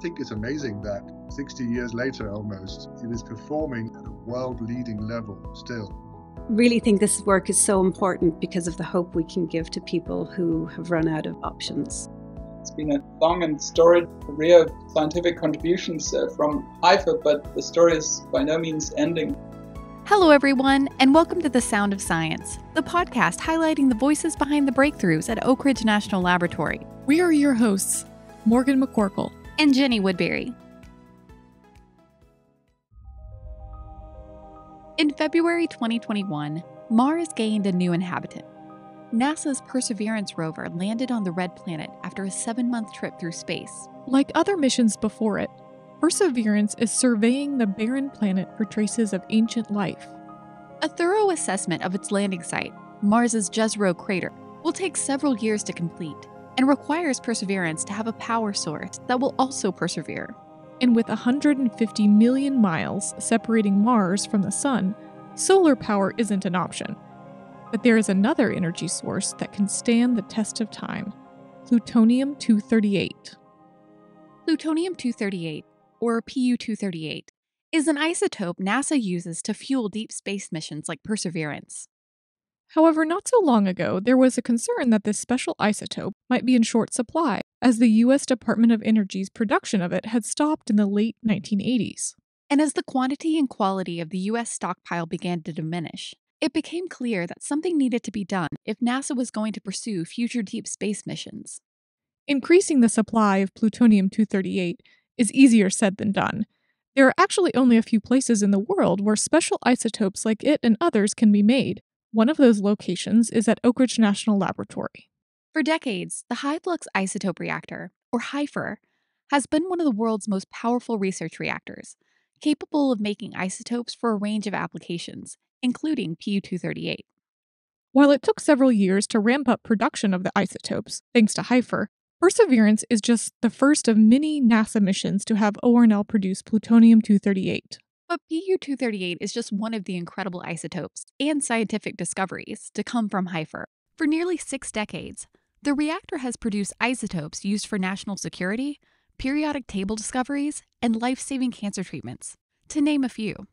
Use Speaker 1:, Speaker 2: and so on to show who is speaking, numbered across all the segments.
Speaker 1: I think it's amazing that 60 years later almost, it is performing at a world leading level still.
Speaker 2: Really think this work is so important because of the hope we can give to people who have run out of options.
Speaker 3: It's been a long and storied career of scientific contributions uh, from HFIR, but the story is by no means ending.
Speaker 4: Hello, everyone, and welcome to The Sound of Science, the podcast highlighting the voices behind the breakthroughs at Oak Ridge National Laboratory.
Speaker 5: We are your hosts, Morgan McCorkle
Speaker 4: and Jenny Woodbury. In February 2021, Mars gained a new inhabitant. NASA's Perseverance rover landed on the Red Planet after a seven month trip through space.
Speaker 5: Like other missions before it, Perseverance is surveying the barren planet for traces of ancient life.
Speaker 4: A thorough assessment of its landing site, Mars's Jezero crater, will take several years to complete and requires Perseverance to have a power source that will also persevere.
Speaker 5: And with 150 million miles separating Mars from the Sun, solar power isn't an option. But there is another energy source that can stand the test of time plutonium 238.
Speaker 4: Plutonium 238 or Pu 238, is an isotope NASA uses to fuel deep space missions like Perseverance.
Speaker 5: However, not so long ago, there was a concern that this special isotope might be in short supply, as the U.S. Department of Energy's production of it had stopped in the late 1980s.
Speaker 4: And as the quantity and quality of the U.S. stockpile began to diminish, it became clear that something needed to be done if NASA was going to pursue future deep space missions.
Speaker 5: Increasing the supply of plutonium 238 is easier said than done. There are actually only a few places in the world where special isotopes like it and others can be made. One of those locations is at Oak Ridge National Laboratory.
Speaker 4: For decades, the high flux isotope reactor, or HFIR, has been one of the world's most powerful research reactors, capable of making isotopes for a range of applications, including Pu 238.
Speaker 5: While it took several years to ramp up production of the isotopes, thanks to HFIR, Perseverance is just the first of many NASA missions to have ORNL produce plutonium 238.
Speaker 4: But Pu 238 is just one of the incredible isotopes and scientific discoveries to come from HFIR. For nearly six decades, the reactor has produced isotopes used for national security, periodic table discoveries, and life saving cancer treatments, to name a few.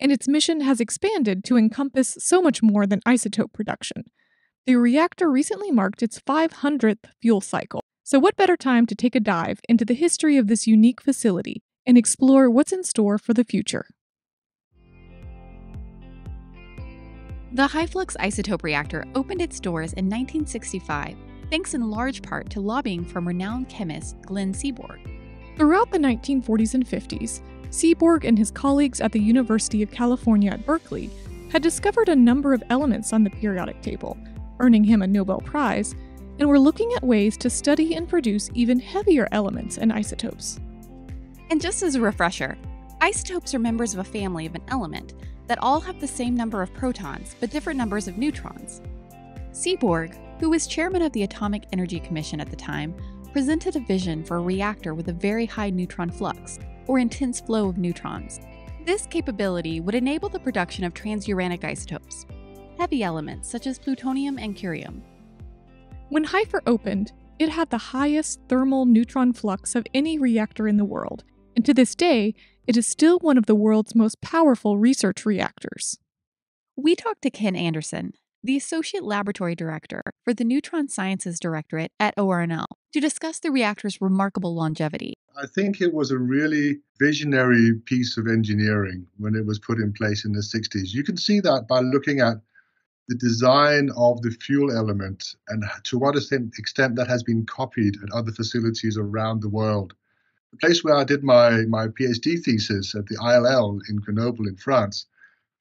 Speaker 5: And its mission has expanded to encompass so much more than isotope production. The reactor recently marked its 500th fuel cycle, so, what better time to take a dive into the history of this unique facility and explore what's in store for the future?
Speaker 4: The high flux isotope reactor opened its doors in 1965, thanks in large part to lobbying from renowned chemist Glenn Seaborg.
Speaker 5: Throughout the 1940s and 50s, Seaborg and his colleagues at the University of California at Berkeley had discovered a number of elements on the periodic table, earning him a Nobel Prize and we're looking at ways to study and produce even heavier elements and isotopes.
Speaker 4: And just as a refresher, isotopes are members of a family of an element that all have the same number of protons but different numbers of neutrons. Seaborg, who was chairman of the Atomic Energy Commission at the time, presented a vision for a reactor with a very high neutron flux, or intense flow of neutrons. This capability would enable the production of transuranic isotopes, heavy elements such as plutonium and curium.
Speaker 5: When HFIR opened, it had the highest thermal neutron flux of any reactor in the world, and to this day, it is still one of the world's most powerful research reactors.
Speaker 4: We talked to Ian Anderson, the Associate Laboratory Director for the Neutron Sciences Directorate at ORNL, to discuss the reactor's remarkable longevity.
Speaker 1: I think it was a really visionary piece of engineering when it was put in place in the 60s. You can see that by looking at the design of the fuel element and to what extent that has been copied at other facilities around the world. The place where I did my, my PhD thesis at the ILL in Grenoble in France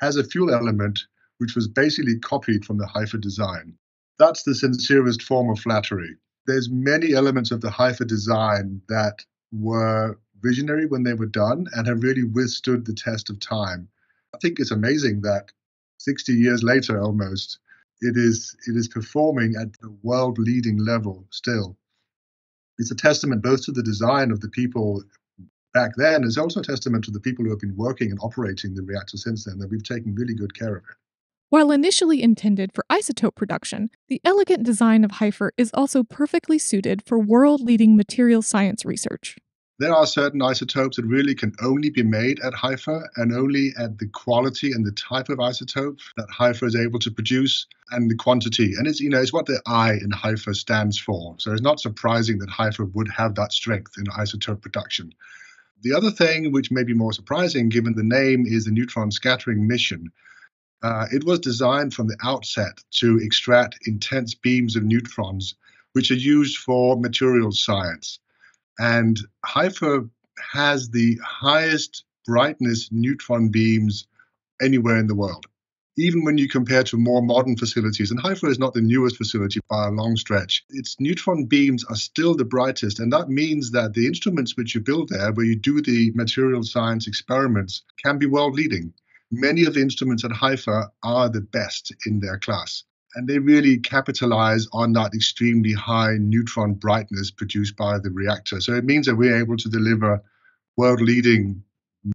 Speaker 1: has a fuel element which was basically copied from the HFIR design. That's the sincerest form of flattery. There's many elements of the HFIR design that were visionary when they were done and have really withstood the test of time. I think it's amazing that 60 years later almost, it is it is performing at the world leading level still. It's a testament both to the design of the people back then, it's also a testament to the people who have been working and operating the reactor since then that we've taken really good care of it.
Speaker 5: While initially intended for isotope production, the elegant design of HFIR is also perfectly suited for world leading material science research.
Speaker 1: There are certain isotopes that really can only be made at HFIR and only at the quality and the type of isotope that HFIR is able to produce and the quantity. And it's you know it's what the I in HFIR stands for. So it's not surprising that HFIR would have that strength in isotope production. The other thing, which may be more surprising given the name, is the neutron scattering mission. Uh, it was designed from the outset to extract intense beams of neutrons, which are used for materials science. And HFIR has the highest brightness neutron beams anywhere in the world, even when you compare to more modern facilities. And HFIR is not the newest facility by a long stretch. Its neutron beams are still the brightest. And that means that the instruments which you build there, where you do the material science experiments, can be world leading. Many of the instruments at HFIR are the best in their class and they really capitalize on that extremely high neutron brightness produced by the reactor. So it means that we're able to deliver world leading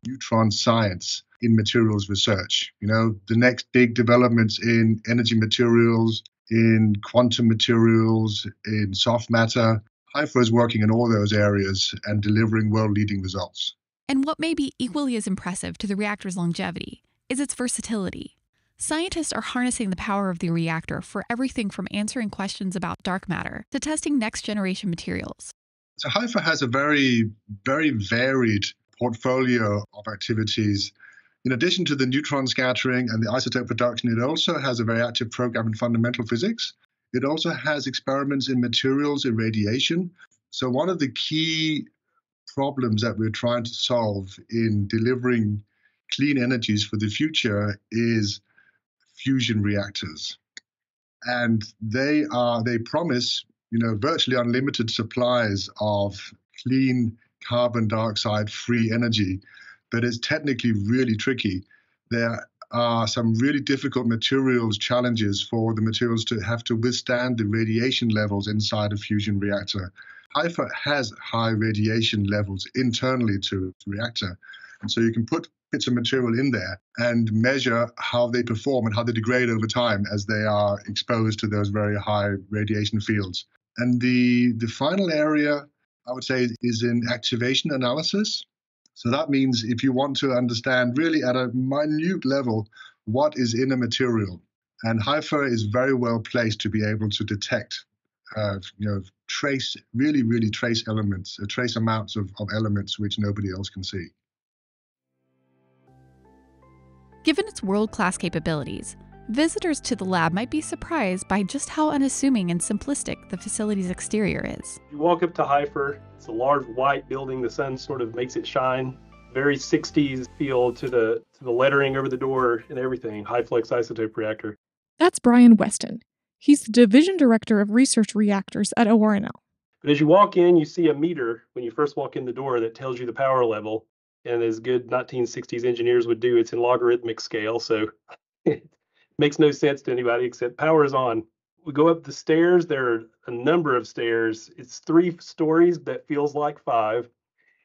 Speaker 1: neutron science in materials research. You know, the next big developments in energy materials, in quantum materials, in soft matter. HFIR is working in all those areas and delivering world leading results.
Speaker 4: And what may be equally as impressive to the reactor's longevity is its versatility. Scientists are harnessing the power of the reactor for everything from answering questions about dark matter to testing next generation materials.
Speaker 1: So, HFIR has a very, very varied portfolio of activities. In addition to the neutron scattering and the isotope production, it also has a very active program in fundamental physics. It also has experiments in materials irradiation. So, one of the key problems that we're trying to solve in delivering clean energies for the future is fusion reactors. And they are they promise, you know, virtually unlimited supplies of clean carbon dioxide free energy, but it's technically really tricky. There are some really difficult materials challenges for the materials to have to withstand the radiation levels inside a fusion reactor. HFIR has high radiation levels internally to the reactor. And so you can put bits of material in there and measure how they perform and how they degrade over time as they are exposed to those very high radiation fields. And the, the final area, I would say, is in activation analysis. So that means if you want to understand really at a minute level what is in a material, and HFIR is very well placed to be able to detect, uh, you know, trace, really, really trace elements, uh, trace amounts of, of elements which nobody else can see.
Speaker 4: Given its world class capabilities, visitors to the lab might be surprised by just how unassuming and simplistic the facility's exterior is.
Speaker 6: You walk up to HFIR, it's a large white building, the sun sort of makes it shine. Very 60s feel to the to the lettering over the door and everything. High flux isotope reactor.
Speaker 5: That's Brian Weston. He's the division director of research reactors at ORNL.
Speaker 6: But as you walk in, you see a meter when you first walk in the door that tells you the power level and as good 1960s engineers would do, it's in logarithmic scale. So it makes no sense to anybody except power is on. We go up the stairs. There are a number of stairs. It's three stories that feels like five.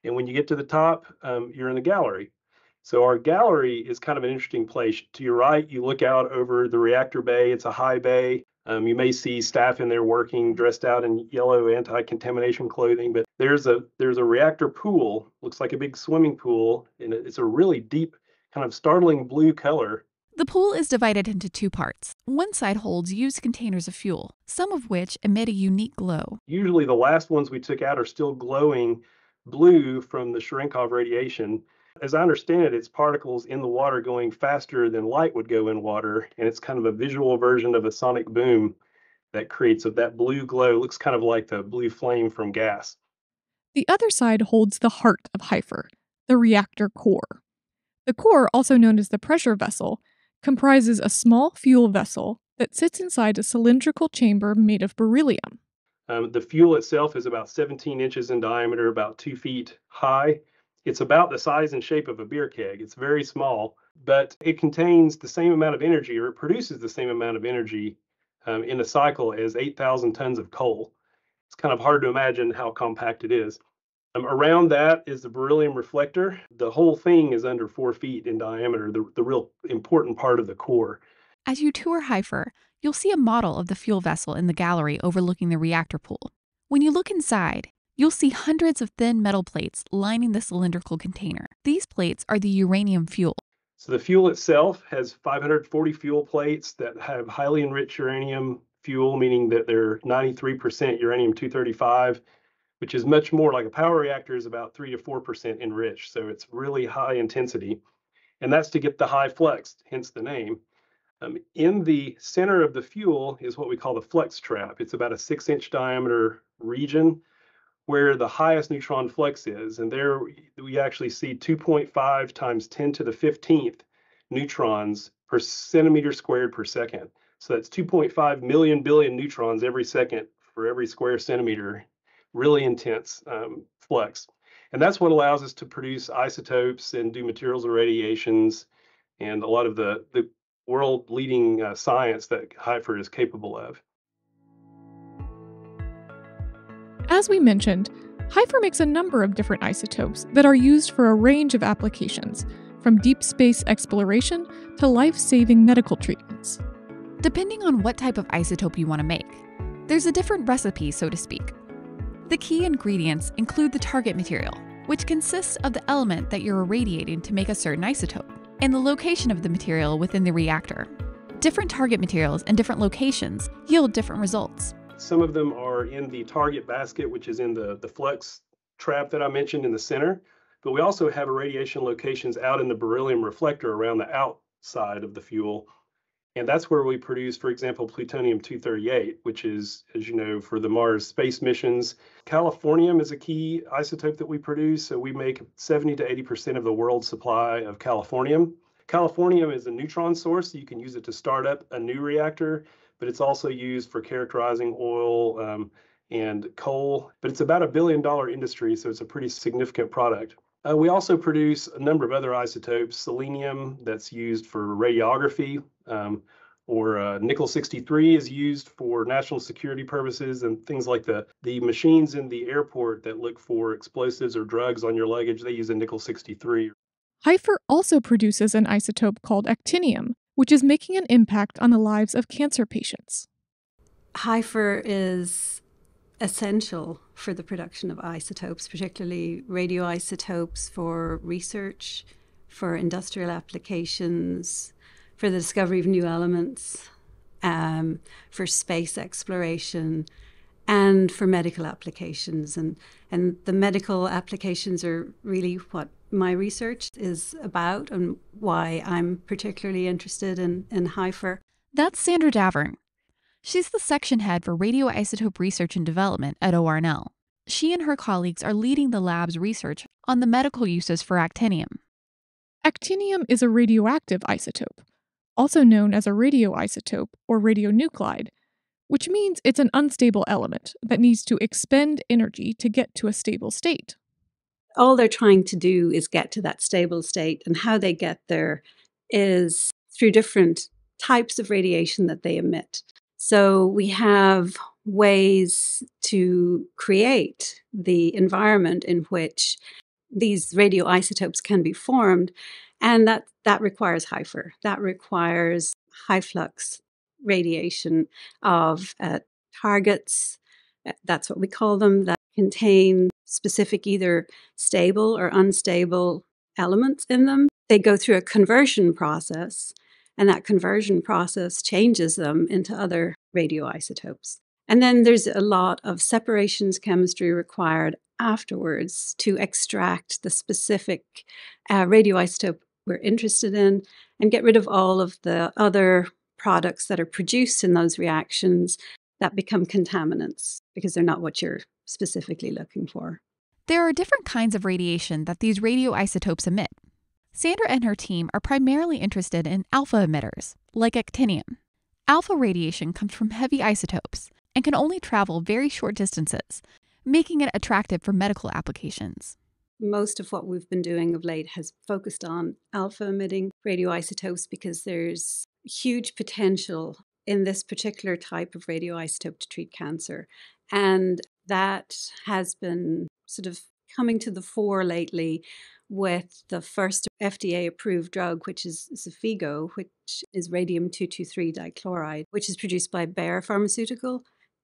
Speaker 6: And when you get to the top, um, you're in the gallery. So our gallery is kind of an interesting place. To your right, you look out over the reactor bay. It's a high bay. Um, you may see staff in there working dressed out in yellow anti-contamination clothing, but there's a there's a reactor pool, looks like a big swimming pool, and it's a really deep, kind of startling blue color.
Speaker 4: The pool is divided into two parts. One side holds used containers of fuel, some of which emit a unique glow.
Speaker 6: Usually, the last ones we took out are still glowing blue from the Cherenkov radiation. As I understand it, it's particles in the water going faster than light would go in water, and it's kind of a visual version of a sonic boom that creates of that blue glow. It looks kind of like the blue flame from gas.
Speaker 5: The other side holds the heart of HFIR, the reactor core. The core, also known as the pressure vessel, comprises a small fuel vessel that sits inside a cylindrical chamber made of beryllium.
Speaker 6: Um, the fuel itself is about 17 inches in diameter, about two feet high, it's about the size and shape of a beer keg. It's very small, but it contains the same amount of energy, or it produces the same amount of energy um, in a cycle as 8,000 tons of coal. It's kind of hard to imagine how compact it is. Um, around that is the beryllium reflector. The whole thing is under four feet in diameter, the, the real important part of the core.
Speaker 4: As you tour HFIR, you'll see a model of the fuel vessel in the gallery overlooking the reactor pool. When you look inside, you'll see hundreds of thin metal plates lining the cylindrical container. These plates are the uranium fuel.
Speaker 6: So the fuel itself has 540 fuel plates that have highly enriched uranium fuel, meaning that they're 93% uranium 235, which is much more like a power reactor is about 3 to 4% enriched. So it's really high intensity. And that's to get the high flux, hence the name. Um, in the center of the fuel is what we call the flux trap. It's about a six inch diameter region where the highest neutron flux is. And there we actually see 2.5 times 10 to the 15th neutrons per centimeter squared per second. So that's 2.5 million billion neutrons every second for every square centimeter. Really intense um, flux. And that's what allows us to produce isotopes and do materials irradiations and a lot of the, the world leading uh, science that HFIR is capable of.
Speaker 5: As we mentioned, HFIR makes a number of different isotopes that are used for a range of applications, from deep space exploration to life saving medical treatments.
Speaker 4: Depending on what type of isotope you want to make, there's a different recipe, so to speak. The key ingredients include the target material, which consists of the element that you're irradiating to make a certain isotope, and the location of the material within the reactor. Different target materials and different locations yield different results.
Speaker 6: Some of them are in the target basket, which is in the, the flux trap that I mentioned in the center. But we also have irradiation locations out in the beryllium reflector around the outside of the fuel. And that's where we produce, for example, plutonium 238, which is, as you know, for the Mars space missions. Californium is a key isotope that we produce. So we make 70 to 80% of the world's supply of californium. Californium is a neutron source. So you can use it to start up a new reactor but it's also used for characterizing oil um, and coal. But it's about a billion dollar industry, so it's a pretty significant product. Uh, we also produce a number of other isotopes, selenium that's used for radiography, um, or uh, nickel 63 is used for national security purposes and things like the the machines in the airport that look for explosives or drugs on your luggage they use a nickel 63
Speaker 5: HFIR also produces an isotope called actinium, which is making an impact on the lives of cancer patients.
Speaker 2: HFIR is essential for the production of isotopes, particularly radioisotopes for research, for industrial applications, for the discovery of new elements, um, for space exploration, and for medical applications. And, and the medical applications are really what my research is about and why I'm particularly interested in, in HFIR.
Speaker 4: That's Sandra Davern. She's the section head for radioisotope research and development at ORNL. She and her colleagues are leading the lab's research on the medical uses for actinium.
Speaker 5: Actinium is a radioactive isotope, also known as a radioisotope or radionuclide, which means it's an unstable element that needs to expend energy to get to a stable state
Speaker 2: all they're trying to do is get to that stable state. And how they get there is through different types of radiation that they emit. So we have ways to create the environment in which these radioisotopes can be formed. And that, that requires HFIR. That requires high flux radiation of uh, targets. Uh, that's what we call them, that contain specific either stable or unstable elements in them. They go through a conversion process, and that conversion process changes them into other radioisotopes. And then there's a lot of separations chemistry required afterwards to extract the specific uh, radioisotope we're interested in and get rid of all of the other products that are produced in those reactions that become contaminants because they're not what you're specifically looking for.
Speaker 4: There are different kinds of radiation that these radioisotopes emit. Sandra and her team are primarily interested in alpha emitters, like actinium. Alpha radiation comes from heavy isotopes and can only travel very short distances, making it attractive for medical applications.
Speaker 2: Most of what we've been doing of late has focused on alpha emitting radioisotopes because there's huge potential in this particular type of radioisotope to treat cancer. And that has been sort of coming to the fore lately with the first FDA approved drug, which is Xofigo, which is radium 223 dichloride, which is produced by Bayer Pharmaceutical.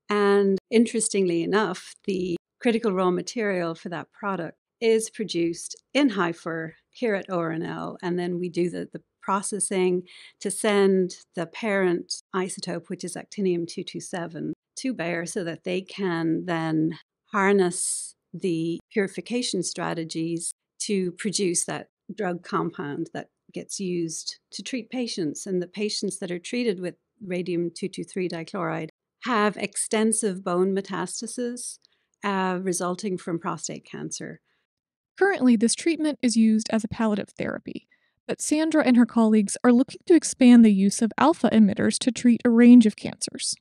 Speaker 2: And interestingly enough, the critical raw material for that product is produced in HFIR here at ORNL, and then we do the, the processing to send the parent isotope, which is actinium 227, to Bayer so that they can then harness the purification strategies to produce that drug compound that gets used to treat patients. And the patients that are treated with radium 223 dichloride have extensive bone metastases uh, resulting from prostate cancer.
Speaker 5: Currently, this treatment is used as a palliative therapy, but Sandra and her colleagues are looking to expand the use of alpha emitters to treat a range of cancers.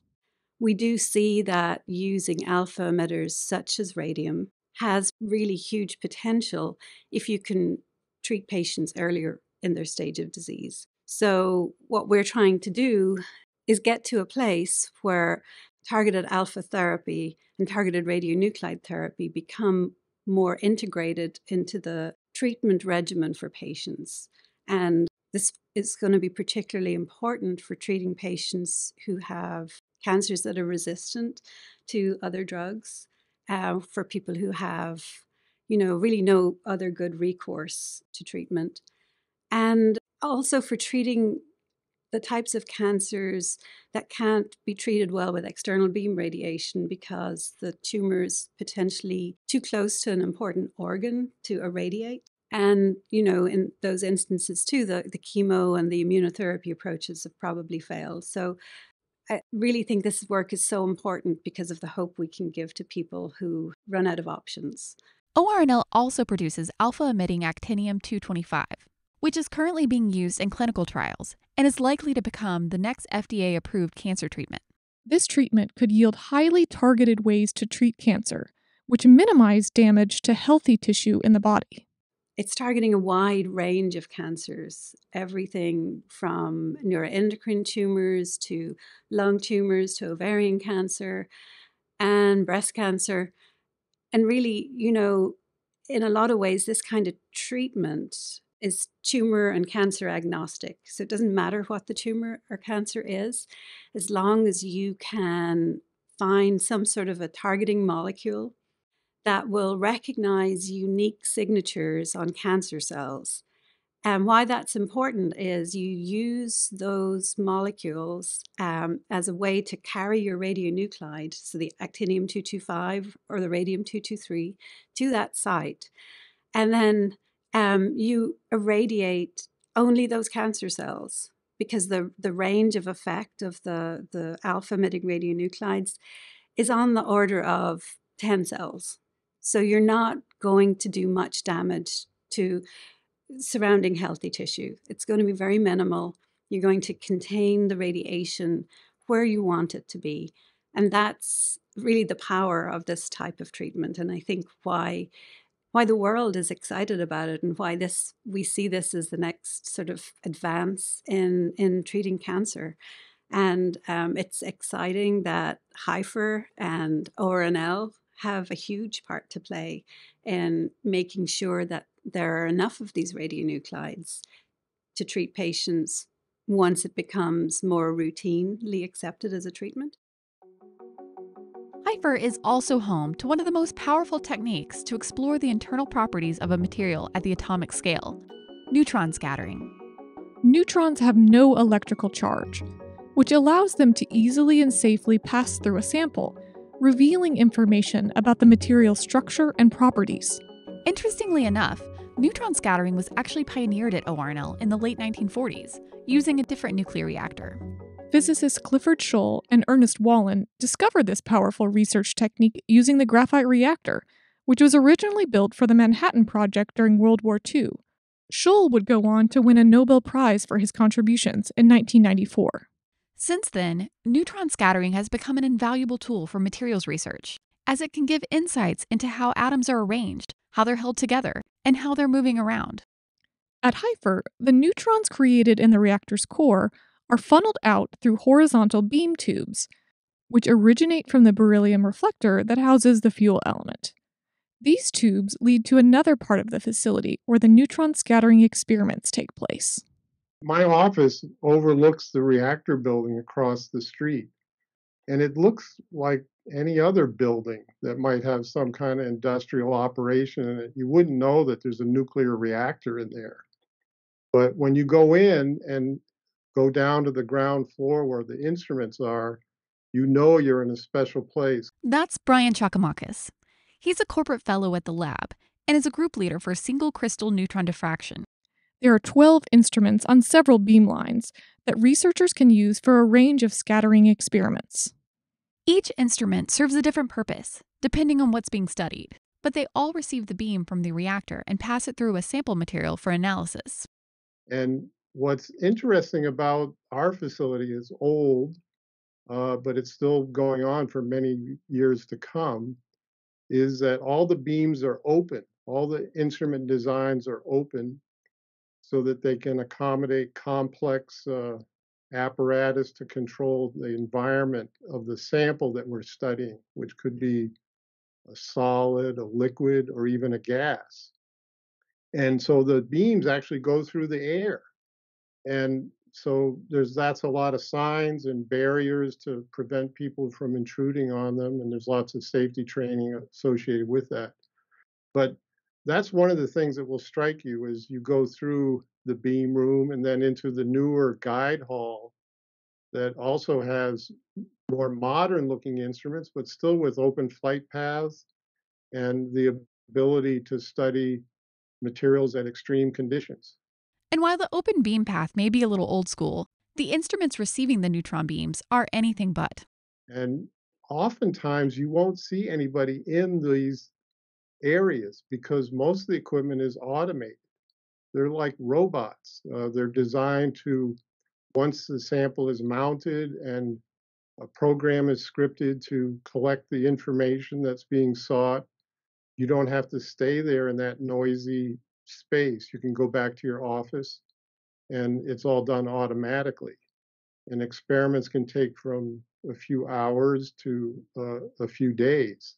Speaker 2: We do see that using alpha emitters such as radium has really huge potential if you can treat patients earlier in their stage of disease. So, what we're trying to do is get to a place where targeted alpha therapy and targeted radionuclide therapy become more integrated into the treatment regimen for patients. And this is going to be particularly important for treating patients who have cancers that are resistant to other drugs, for people who have, you know, really no other good recourse to treatment, and also for treating the types of cancers that can't be treated well with external beam radiation because the tumor is potentially too close to an important organ to irradiate. And, you know, in those instances too, the, the chemo and the immunotherapy approaches have probably failed. So I really think this work is so important because of the hope we can give to people who run out of options.
Speaker 4: ORNL also produces alpha emitting actinium 225, which is currently being used in clinical trials and is likely to become the next FDA approved cancer treatment.
Speaker 5: This treatment could yield highly targeted ways to treat cancer, which minimize damage to healthy tissue in the body
Speaker 2: it's targeting a wide range of cancers, everything from neuroendocrine tumors to lung tumors to ovarian cancer and breast cancer. And really, you know, in a lot of ways, this kind of treatment is tumor and cancer agnostic. So it doesn't matter what the tumor or cancer is, as long as you can find some sort of a targeting molecule that will recognize unique signatures on cancer cells. And why that's important is you use those molecules um, as a way to carry your radionuclide, so the actinium 225 or the radium 223, to that site. And then um, you irradiate only those cancer cells because the, the range of effect of the, the alpha emitting radionuclides is on the order of 10 cells. So you're not going to do much damage to surrounding healthy tissue. It's going to be very minimal. You're going to contain the radiation where you want it to be. And that's really the power of this type of treatment. And I think why why the world is excited about it and why this we see this as the next sort of advance in in treating cancer. And um, it's exciting that HFIR and ORNL have a huge part to play in making sure that there are enough of these radionuclides to treat patients once it becomes more routinely accepted as a treatment.
Speaker 4: HFIR is also home to one of the most powerful techniques to explore the internal properties of a material at the atomic scale neutron scattering.
Speaker 5: Neutrons have no electrical charge, which allows them to easily and safely pass through a sample revealing information about the material's structure and properties.
Speaker 4: Interestingly enough, neutron scattering was actually pioneered at ORNL in the late 1940s, using a different nuclear reactor.
Speaker 5: Physicists Clifford Shull and Ernest Wollan discovered this powerful research technique using the graphite reactor, which was originally built for the Manhattan Project during World War II. Shull would go on to win a Nobel Prize for his contributions in 1994.
Speaker 4: Since then, neutron scattering has become an invaluable tool for materials research, as it can give insights into how atoms are arranged, how they're held together, and how they're moving around.
Speaker 5: At HFIR, the neutrons created in the reactor's core are funneled out through horizontal beam tubes, which originate from the beryllium reflector that houses the fuel element. These tubes lead to another part of the facility where the neutron scattering experiments take place
Speaker 7: my office overlooks the reactor building across the street. And it looks like any other building that might have some kind of industrial operation in it. You wouldn't know that there's a nuclear reactor in there. But when you go in and go down to the ground floor where the instruments are, you know you're in a special place.
Speaker 4: That's Bryan Chakoumakos. He's a corporate fellow at the lab and is a group leader for single crystal neutron diffraction.
Speaker 5: There are 12 instruments on several beam lines that researchers can use for a range of scattering experiments.
Speaker 4: Each instrument serves a different purpose, depending on what's being studied, but they all receive the beam from the reactor and pass it through a sample material for analysis.
Speaker 7: And what's interesting about our facility is old, uh, but it's still going on for many years to come, is that all the beams are open. All the instrument designs are open so that they can accommodate complex uh, apparatus to control the environment of the sample that we're studying, which could be a solid, a liquid, or even a gas. And so the beams actually go through the air. And so there's that's a lot of signs and barriers to prevent people from intruding on them and there's lots of safety training associated with that but that's one of the things that will strike you as you go through the beam room and then into the newer guide hall that also has more modern looking instruments but still with open flight paths and the ability to study materials at extreme conditions
Speaker 4: and while the open beam path may be a little old school, the instruments receiving the neutron beams are anything but.
Speaker 7: And oftentimes you won't see anybody in these areas because most of the equipment is automated. They're like robots. Uh, they're designed to, once the sample is mounted and a program is scripted to collect the information that's being sought, you don't have to stay there in that noisy space. You can go back to your office and it's all done automatically. And experiments can take from a few hours to uh, a few days.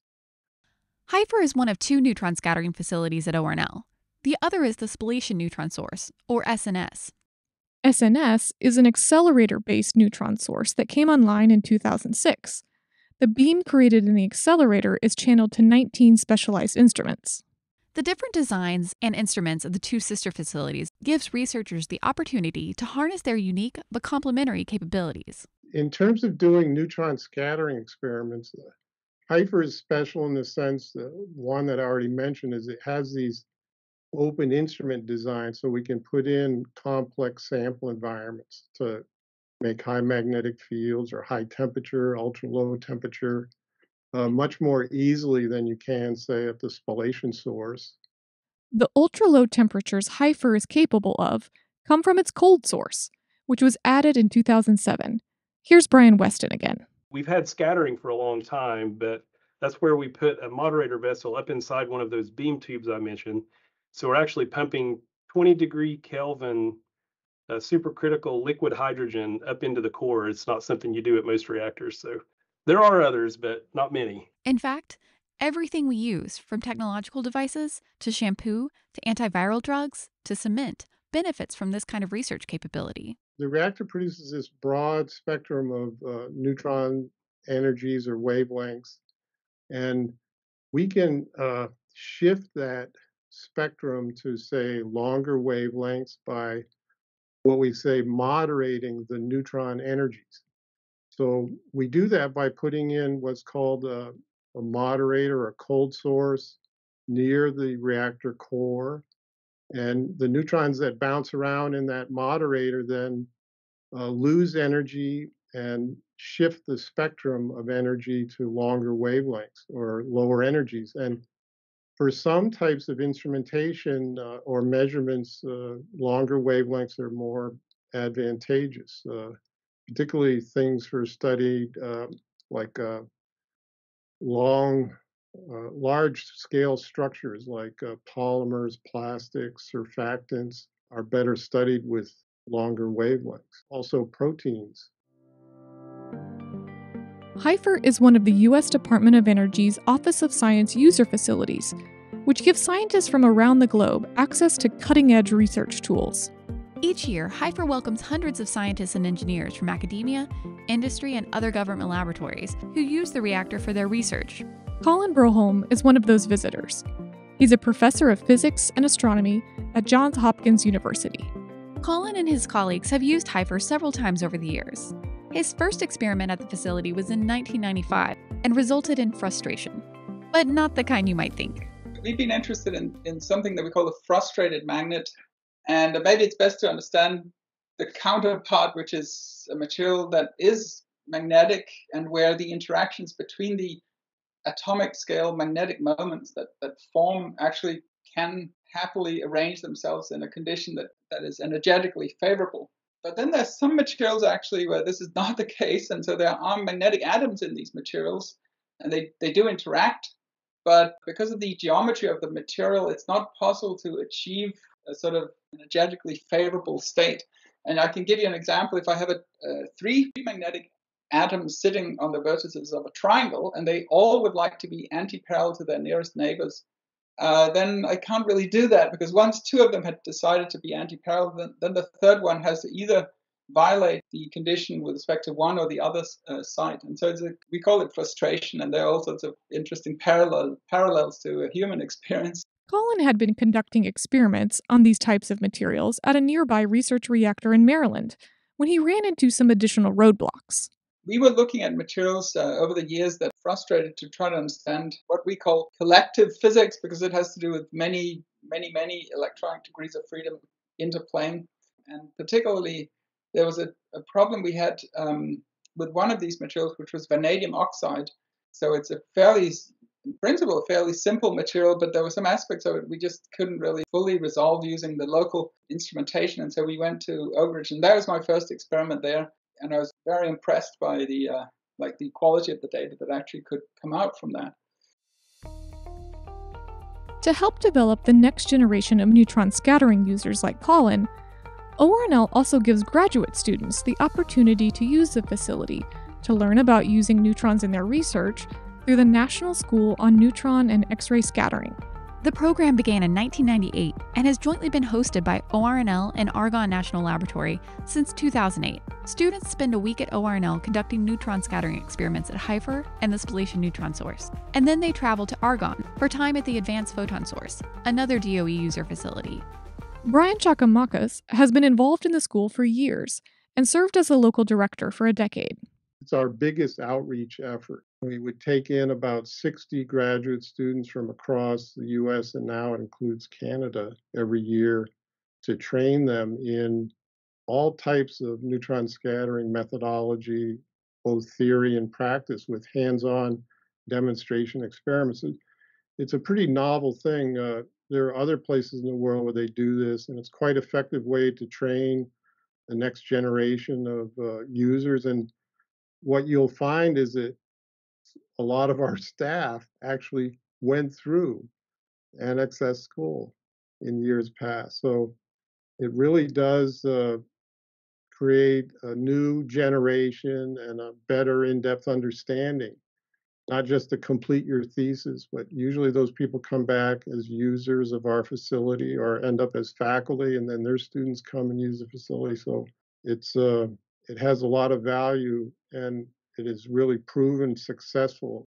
Speaker 4: HFIR is one of two neutron scattering facilities at ORNL. The other is the Spallation Neutron Source, or SNS.
Speaker 5: SNS is an accelerator based neutron source that came online in 2006. The beam created in the accelerator is channeled to 19 specialized instruments.
Speaker 4: The different designs and instruments of the two sister facilities gives researchers the opportunity to harness their unique but complementary capabilities.
Speaker 7: In terms of doing neutron scattering experiments, HFIR is special in the sense that one that I already mentioned is it has these open instrument designs so we can put in complex sample environments to make high magnetic fields or high temperature, ultra low temperature uh, much more easily than you can, say, at the spallation source.
Speaker 5: The ultra low temperatures HFIR is capable of come from its cold source, which was added in 2007. Here's Brian Weston again.
Speaker 6: We've had scattering for a long time, but that's where we put a moderator vessel up inside one of those beam tubes I mentioned. So we're actually pumping 20 degree Kelvin uh, supercritical liquid hydrogen up into the core. It's not something you do at most reactors. So there are others, but not many.
Speaker 4: In fact, everything we use, from technological devices to shampoo to antiviral drugs to cement, benefits from this kind of research capability.
Speaker 7: The reactor produces this broad spectrum of uh, neutron energies or wavelengths, and we can uh, shift that spectrum to, say, longer wavelengths by what we say moderating the neutron energies. So we do that by putting in what's called a, a moderator, a cold source near the reactor core. And the neutrons that bounce around in that moderator then uh, lose energy and shift the spectrum of energy to longer wavelengths or lower energies. And for some types of instrumentation uh, or measurements, uh, longer wavelengths are more advantageous. Uh, particularly things for studied uh, like uh, long, uh, large scale structures like uh, polymers, plastics, surfactants are better studied with longer wavelengths. Also, proteins.
Speaker 5: HFIR is one of the U.S. Department of Energy's Office of Science user facilities, which gives scientists from around the globe access to cutting edge research tools.
Speaker 4: Each year, HFIR welcomes hundreds of scientists and engineers from academia, industry, and other government laboratories who use the reactor for their research.
Speaker 5: Collin Broholm is one of those visitors. He's a professor of physics and astronomy at Johns Hopkins University.
Speaker 4: Collin and his colleagues have used HFIR several times over the years. His first experiment at the facility was in 1995 and resulted in frustration, but not the kind you might think.
Speaker 3: We've been interested in, in something that we call a frustrated magnet, and maybe it's best to understand the counterpart, which is a material that is magnetic and where the interactions between the atomic scale magnetic moments that, that form actually can happily arrange themselves in a condition that, that is energetically favorable. But then there's some materials actually where this is not the case, and so there are magnetic atoms in these materials, and they, they do interact. But because of the geometry of the material, it's not possible to achieve a sort of energetically favorable state. And I can give you an example. If I have a, three magnetic atoms sitting on the vertices of a triangle, and they all would like to be anti-parallel to their nearest neighbors, uh, then I can't really do that because once two of them had decided to be anti-parallel, then, then the third one has to either violate the condition with respect to one or the other uh, side. And so a, we call it frustration, and there are all sorts of interesting parallel, parallels to a human experience.
Speaker 5: Collin had been conducting experiments on these types of materials at a nearby research reactor in Maryland when he ran into some additional roadblocks
Speaker 3: we were looking at materials uh, over the years that frustrated to try to understand what we call collective physics because it has to do with many, many, many electronic degrees of freedom interplaying. And particularly, there was a, a problem we had um, with one of these materials, which was vanadium oxide. So it's a fairly, in principle, fairly simple material, but there were some aspects of it we just couldn't really fully resolve using the local instrumentation. And so we went to Oak Ridge, and that was my first experiment there and I was very impressed by the uh, like the quality of the data that actually could come out from that.
Speaker 5: To help develop the next generation of neutron scattering users like Collin, ORNL also gives graduate students the opportunity to use the facility to learn about using neutrons in their research through the National School on Neutron and X ray Scattering.
Speaker 4: The program began in 1998 and has jointly been hosted by ORNL and Argonne National Laboratory since 2008. Students spend a week at ORNL conducting neutron scattering experiments at HFIR and the Spallation Neutron Source. And then they travel to Argonne for time at the Advanced Photon Source, another DOE user facility.
Speaker 5: Bryan Chakoumakos has been involved in the school for years and served as the local director for a decade.
Speaker 7: It's our biggest outreach effort. We would take in about 60 graduate students from across the US and now it includes Canada every year to train them in all types of neutron scattering methodology, both theory and practice, with hands on demonstration experiments. It's a pretty novel thing. Uh, there are other places in the world where they do this, and it's quite effective way to train the next generation of uh, users. And what you'll find is that a lot of our staff actually went through NXS school in years past. So it really does uh, create a new generation and a better in-depth understanding, not just to complete your thesis, but usually those people come back as users of our facility or end up as faculty, and then their students come and use the facility. So it's uh, it has a lot of value and it is really proven successful.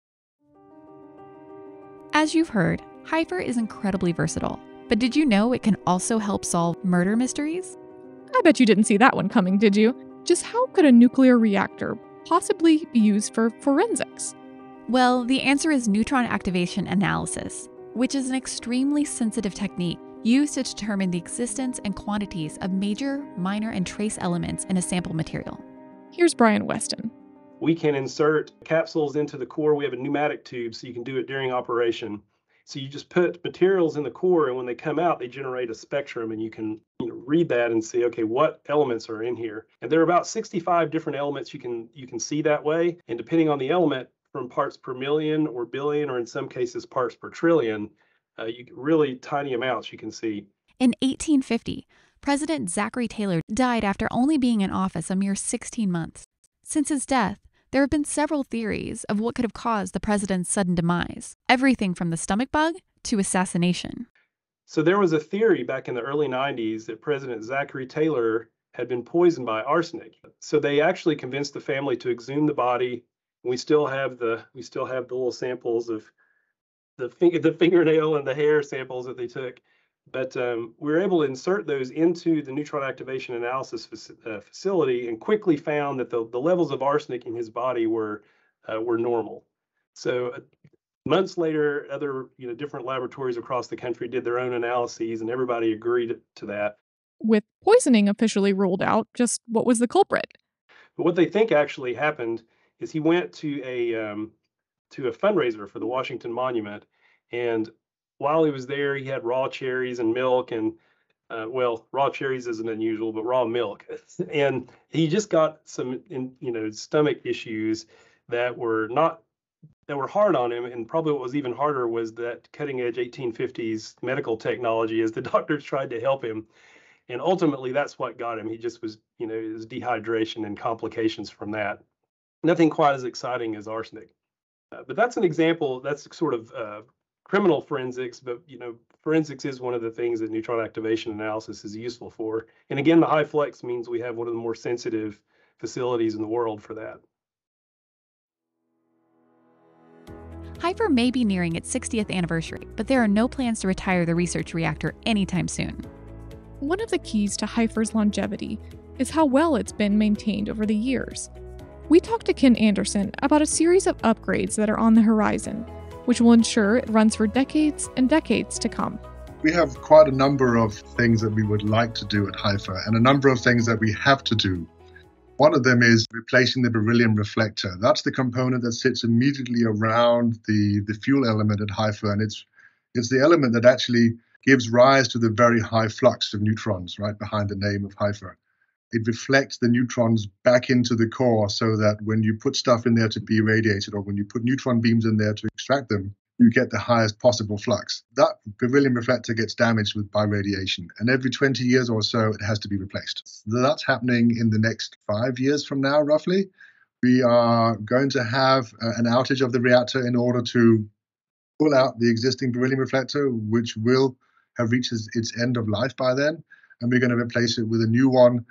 Speaker 4: As you've heard, HFIR is incredibly versatile. But did you know it can also help solve murder mysteries?
Speaker 5: I bet you didn't see that one coming, did you? Just how could a nuclear reactor possibly be used for forensics?
Speaker 4: Well, the answer is neutron activation analysis, which is an extremely sensitive technique used to determine the existence and quantities of major, minor, and trace elements in a sample material.
Speaker 5: Here's Brian Weston
Speaker 6: we can insert capsules into the core. We have a pneumatic tube, so you can do it during operation. So you just put materials in the core, and when they come out, they generate a spectrum, and you can you know, read that and see, okay, what elements are in here. And there are about 65 different elements you can you can see that way. And depending on the element, from parts per million or billion, or in some cases parts per trillion, uh, you really tiny amounts you can see.
Speaker 4: In 1850, President Zachary Taylor died after only being in office a mere 16 months. Since his death, there have been several theories of what could have caused the president's sudden demise, everything from the stomach bug to assassination.
Speaker 6: So there was a theory back in the early 90s that President Zachary Taylor had been poisoned by arsenic. So they actually convinced the family to exhume the body. We still have the we still have the little samples of the finger the fingernail and the hair samples that they took. But um, we were able to insert those into the neutron activation analysis uh, facility and quickly found that the, the levels of arsenic in his body were uh, were normal. So uh, months later, other you know different laboratories across the country did their own analyses, and everybody agreed to that.
Speaker 5: With poisoning officially ruled out, just what was the culprit?
Speaker 6: But what they think actually happened is he went to a um, to a fundraiser for the Washington Monument, and while he was there, he had raw cherries and milk and uh, well, raw cherries isn't unusual, but raw milk. and he just got some, in, you know, stomach issues that were not that were hard on him. And probably what was even harder was that cutting edge 1850s medical technology as the doctors tried to help him. And ultimately, that's what got him. He just was, you know, his dehydration and complications from that. Nothing quite as exciting as arsenic. Uh, but that's an example. That's sort of uh, criminal forensics. But you know, forensics is one of the things that neutron activation analysis is useful for. And again, the high flux means we have one of the more sensitive facilities in the world for that.
Speaker 4: HFIR may be nearing its 60th anniversary, but there are no plans to retire the research reactor anytime soon.
Speaker 5: One of the keys to HFIR's longevity is how well it's been maintained over the years. We talked to Ian Anderson about a series of upgrades that are on the horizon, which will ensure it runs for decades and decades to come.
Speaker 1: We have quite a number of things that we would like to do at HFIR and a number of things that we have to do one of them is replacing the beryllium reflector. That's the component that sits immediately around the, the fuel element at HFIR, and it's it's the element that actually gives rise to the very high flux of neutrons right behind the name of HFIR. It reflects the neutrons back into the core so that when you put stuff in there to be irradiated or when you put neutron beams in there to extract them, you get the highest possible flux. That beryllium reflector gets damaged with, by radiation, and every 20 years or so, it has to be replaced. That's happening in the next five years from now, roughly. We are going to have uh, an outage of the reactor in order to pull out the existing beryllium reflector, which will have reached its end of life by then, and we're going to replace it with a new one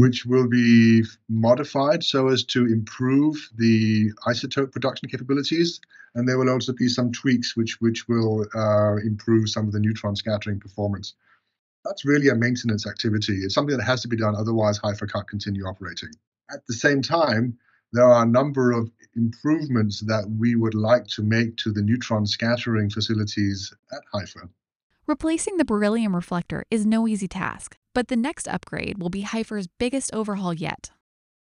Speaker 1: which will be modified so as to improve the isotope production capabilities. And there will also be some tweaks which, which will uh, improve some of the neutron scattering performance. That's really a maintenance activity. It's something that has to be done, otherwise HFIR can't continue operating. At the same time, there are a number of improvements that we would like to make to the neutron scattering facilities at HFIR.
Speaker 4: Replacing the beryllium reflector is no easy task, but the next upgrade will be HFIR's biggest overhaul yet.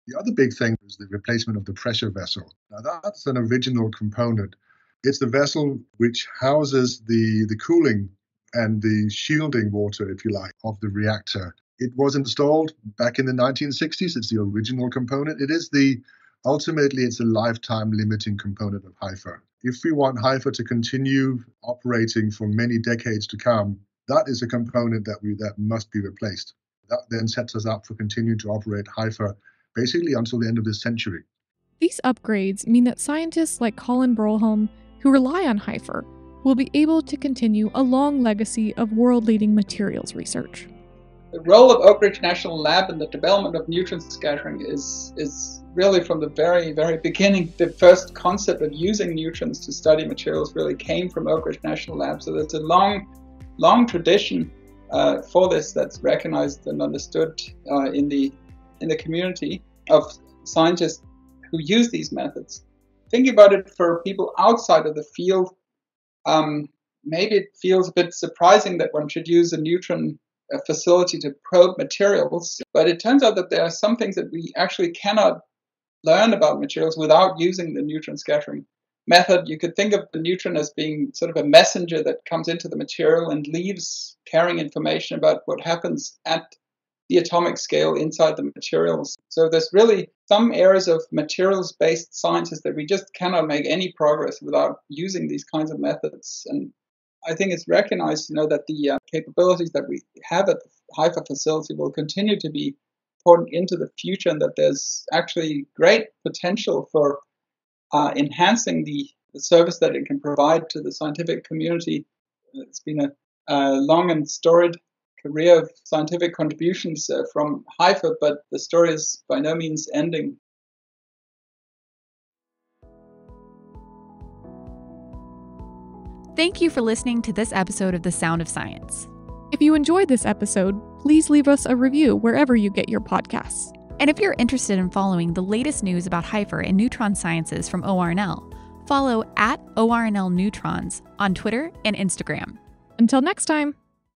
Speaker 1: The other big thing is the replacement of the pressure vessel. Now, that's an original component. It's the vessel which houses the, the cooling and the shielding water, if you like, of the reactor. It was installed back in the 1960s. It's the original component. It is the ultimately it's a lifetime limiting component of HFIR. If we want HFIR to continue operating for many decades to come, that is a component that we that must be replaced. That then sets us up for continuing to operate HFIR basically until the end of this century.
Speaker 5: These upgrades mean that scientists like Collin Broholm, who rely on HFIR, will be able to continue a long legacy of world leading materials research.
Speaker 3: The role of Oak Ridge National Lab in the development of neutron scattering is, is really from the very, very beginning. The first concept of using neutrons to study materials really came from Oak Ridge National Lab. So there's a long long tradition uh, for this that's recognized and understood uh, in the in the community of scientists who use these methods. Thinking about it for people outside of the field, um, maybe it feels a bit surprising that one should use a neutron a facility to probe materials, but it turns out that there are some things that we actually cannot learn about materials without using the neutron scattering method, you could think of the neutron as being sort of a messenger that comes into the material and leaves carrying information about what happens at the atomic scale inside the materials. So there's really some areas of materials based sciences that we just cannot make any progress without using these kinds of methods. And I think it's recognized, you know, that the uh, capabilities that we have at the HFIR facility will continue to be important into the future and that there's actually great potential for uh, enhancing the, the service that it can provide to the scientific community. It's been a a long and storied career of scientific contributions uh, from HFIR, but the story is by no means ending.
Speaker 4: Thank you for listening to this episode of The Sound of Science.
Speaker 5: If you enjoyed this episode, please leave us a review wherever you get your podcasts.
Speaker 4: And if you're interested in following the latest news about HFIR and neutron sciences from ORNL, follow at ORNL Neutrons on Twitter and Instagram.
Speaker 5: Until next time.